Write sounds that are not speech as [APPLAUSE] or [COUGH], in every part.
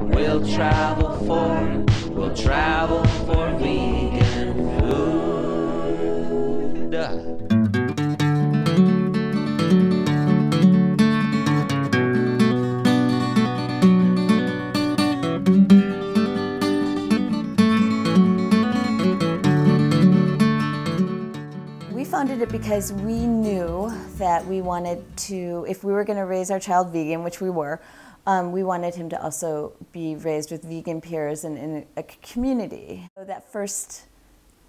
We'll travel for, we'll travel for vegan food. We founded it because we knew that we wanted to, if we were going to raise our child vegan, which we were, um, we wanted him to also be raised with vegan peers and in a community. So that first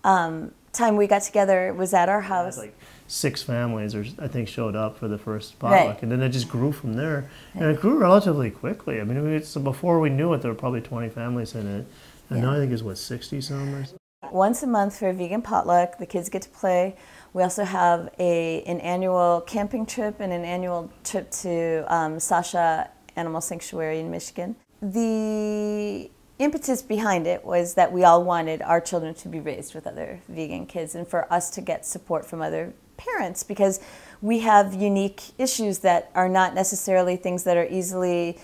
um, time we got together was at our house. like six families, or I think, showed up for the first potluck, Right. and then it just grew from there, and it grew relatively quickly. I mean, it's, before we knew it, there were probably 20 families in it, and now I think it's what 60 some or something. Once a month for a vegan potluck, the kids get to play. We also have a an annual camping trip and an annual trip to um, Sasha Animal Sanctuary in Michigan. The impetus behind it was that we all wanted our children to be raised with other vegan kids and for us to get support from other parents because we have unique issues that are not necessarily things that are easily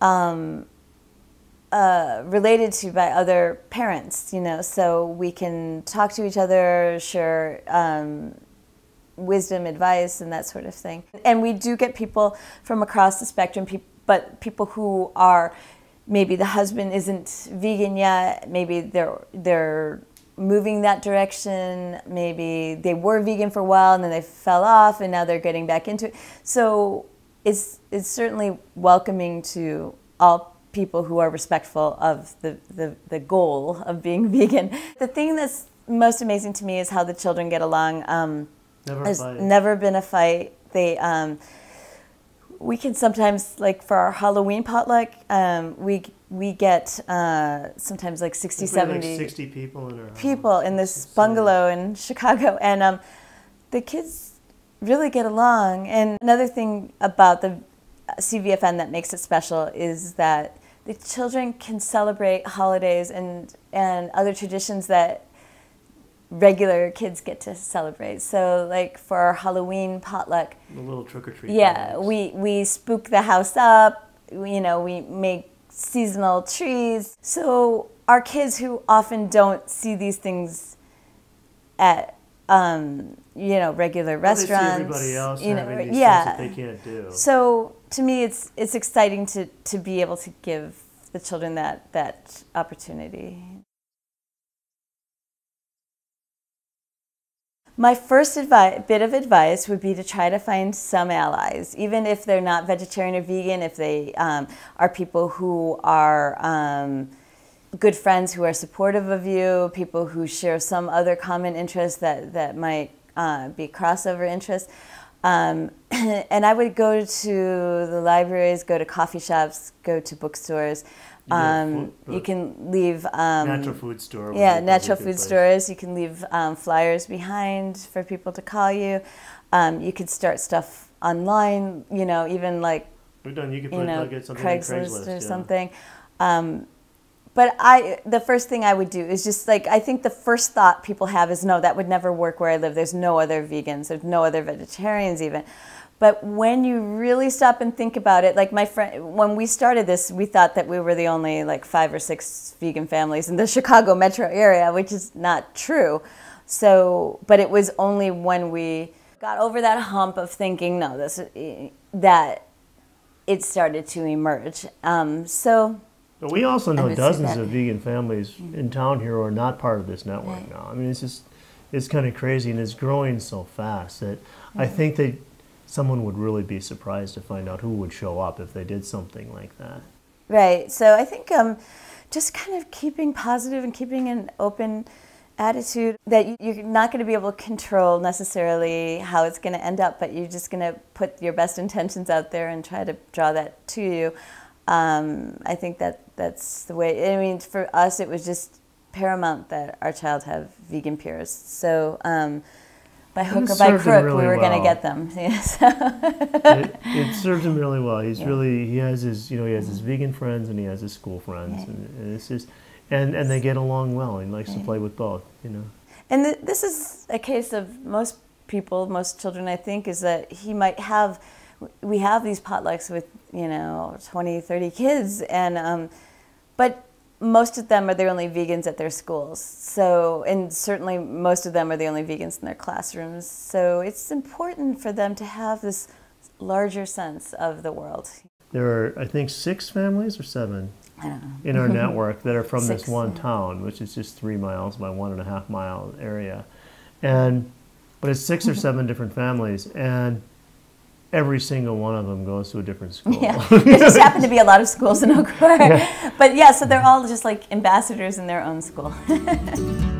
um, uh, related to by other parents, you know, so we can talk to each other, share um, wisdom, advice, and that sort of thing. And we do get people from across the spectrum, but people who are maybe the husband isn't vegan yet, maybe they're they're moving that direction, maybe they were vegan for a while and then they fell off and now they're getting back into it. So it's it's certainly welcoming to all people who are respectful of the, the, the goal of being [LAUGHS] vegan. The thing that's most amazing to me is how the children get along. Um, Never there's fight. never been a fight. They um, we can sometimes like for our Halloween potluck, um, we we get uh, sometimes like 60, I think we had, 70 like 60 people in our people in this bungalow in Chicago, and um, the kids really get along. And another thing about the CVFN that makes it special is that the children can celebrate holidays and and other traditions that regular kids get to celebrate. So, like for our Halloween potluck, The little trick or treat. yeah, we we spook the house up. You know, we make seasonal trees. So our kids who often don't see these things at um, you know regular Well, they see restaurants. everybody else you know, having these yeah. things that they can't do. So to me, it's it's exciting to to be able to give the children that that opportunity. My first bit of advice would be to try to find some allies, even if they're not vegetarian or vegan, if they um, are people who are um, good friends who are supportive of you, people who share some other common interest that, that might uh, be crossover interests. Um, [CLEARS THROAT] and I would go to the libraries, go to coffee shops, go to bookstores. You Um, food- you can leave um, natural food store. yeah, natural food place. stores. You can leave um, flyers behind for people to call you. Um, you could start stuff online. You know, even like We've done. You could you put know like, get something on Craigslist, Craigslist or yeah. something. Um, but I, the first thing I would do is just like I think the first thought people have is no, that would never work where I live. There's no other vegans. There's no other vegetarians even. But when you really stop and think about it, like my friend, when we started this, we thought that we were the only like five or six vegan families in the [LAUGHS] Chicago metro area, which is not true. So, but it was only when we got over that hump of thinking, no, this that it started to emerge. Um, so But we also know dozens of vegan families in town here who are not part of this network Right. now. I mean, it's just, it's kind of crazy and it's growing so fast that I think that someone would really be surprised to find out who would show up if they did something like that. Right. So I think um, just kind of keeping positive and keeping an open attitude that you're not going to be able to control necessarily how it's going to end up, but you're just going to put your best intentions out there and try to draw that to you. Um, I think that that's the way. I mean, for us, it was just paramount that our child have vegan peers. So. Um, by hook or by crook, really we were going to get them. Yeah, [LAUGHS] so- it, it serves him really well. He's Yeah. really he has his you know he has his vegan friends and he has his school friends Right. and, and it's just and and they get along well. He likes to play with both. You know. And th- this is a case of most people, most children, I think, is that he might have, we have these potlucks with, you know, 20, 30 kids, and um, but most of them are the only vegans at their schools. So, and certainly most of them are the only vegans in their classrooms. So, it's important for them to have this larger sense of the world. There are, I think, six families or seven I don't know. in our [LAUGHS] network that are from this one yeah. town, which is just three miles by one and a half mile area, and but it's six or [LAUGHS] seven different families, and every single one of them goes to a different school. Yeah, [LAUGHS] there just happen to be a lot of schools in Eau Claire. But yeah, so they're all just like ambassadors in their own school. [LAUGHS]